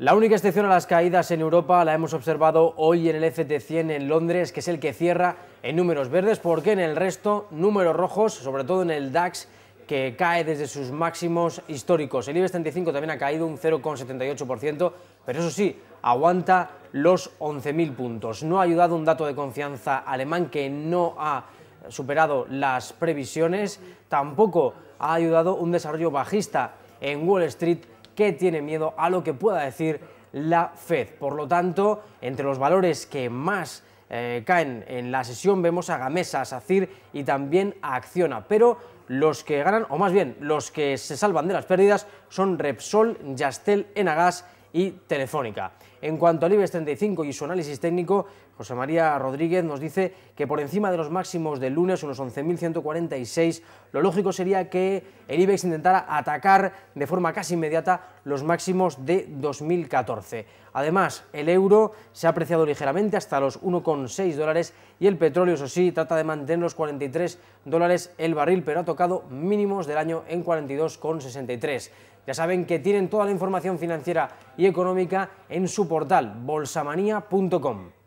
La única excepción a las caídas en Europa la hemos observado hoy en el FT100 en Londres, que es el que cierra en números verdes, porque en el resto números rojos, sobre todo en el DAX, que cae desde sus máximos históricos. El IBEX 35 también ha caído un 0,78%, pero eso sí, aguanta los 11.000 puntos. No ha ayudado un dato de confianza alemán que no ha superado las previsiones, tampoco ha ayudado un desarrollo bajista en Wall Street que tiene miedo a lo que pueda decir la Fed. Por lo tanto, entre los valores que más eh, caen en la sesión vemos a Gamesa, a SACIR y también a Acciona, pero los que ganan, o más bien los que se salvan de las pérdidas, son Repsol, Yastel, Enagas y Telefónica. En cuanto al IBEX 35 y su análisis técnico, José María Rodríguez nos dice que por encima de los máximos del lunes, unos 11.146, lo lógico sería que el IBEX intentara atacar de forma casi inmediata los máximos de 2014. Además, el euro se ha apreciado ligeramente hasta los 1,6 dólares y el petróleo, eso sí, trata de mantener los 43 dólares el barril, pero ha tocado mínimos del año en 42,63. Ya saben que tienen toda la información financiera y económica en su portal bolsamanía.com.